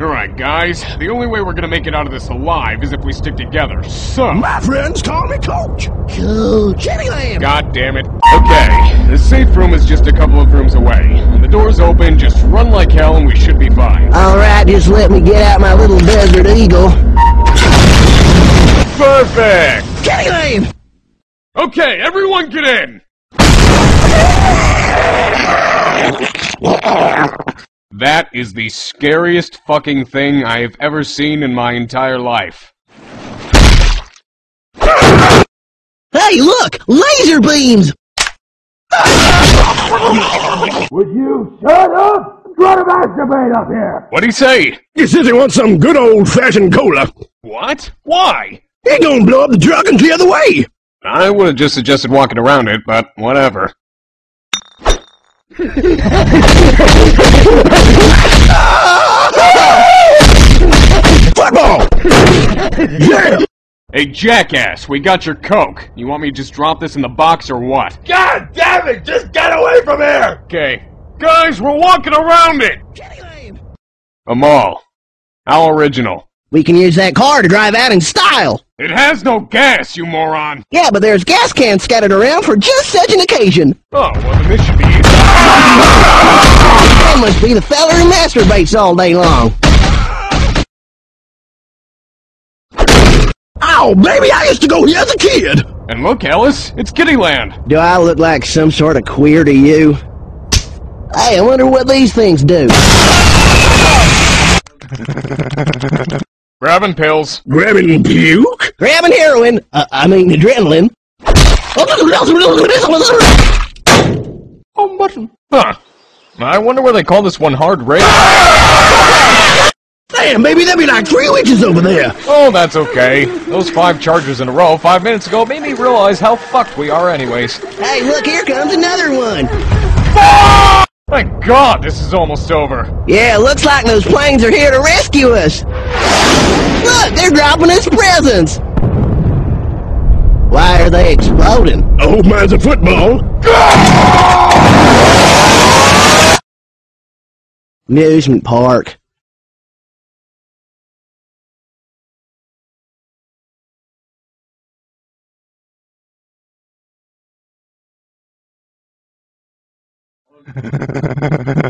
Alright, guys. The only way we're gonna make it out of this alive is if we stick together. So. My friends call me Coach. Cool. Jenny Lamb. God damn it. Okay, the safe room is just a couple of rooms away. When the door's open, just run like hell and we should be fine. Alright, just let me get out my little desert eagle. Perfect! Jenny Lane! Okay, everyone get in! That is the scariest fucking thing I have ever seen in my entire life. Hey, look! Laser beams! Would you shut up? I'm trying to masturbate up here. What'd he say? He says he wants some good old-fashioned cola. What? Why? He gonna blow up the truck and clear the way. I would have just suggested walking around it, but whatever. Football! yeah! Hey, jackass, we got your coke. You want me to just drop this in the box or what? God damn it! Just get away from here! Okay. Guys, we're walking around it! Jenny Lamb. Amal. How original. We can use that car to drive out in style. It has no gas, you moron! Yeah, but there's gas cans scattered around for just such an occasion. Oh, well then this should be easy. That must be the feller who masturbates all day long. Ow, baby, I used to go here as a kid. And look, Ellis, it's Kittyland. Do I look like some sort of queer to you? Hey, I wonder what these things do. Grabbing pills. Grabbing puke? Grabbing heroin, uh, I mean adrenaline. Oh, button. Huh. I wonder where they call this one hard race. Damn, baby, that'd be like three witches over there. Oh, that's okay. Those five charges in a row five minutes ago made me realize how fucked we are anyways. Hey, look, here comes another one. My God this is almost over. Yeah, looks like those planes are here to rescue us. Look, they're dropping us presents. Why are they exploding? I hope mine's a football. Amusement park.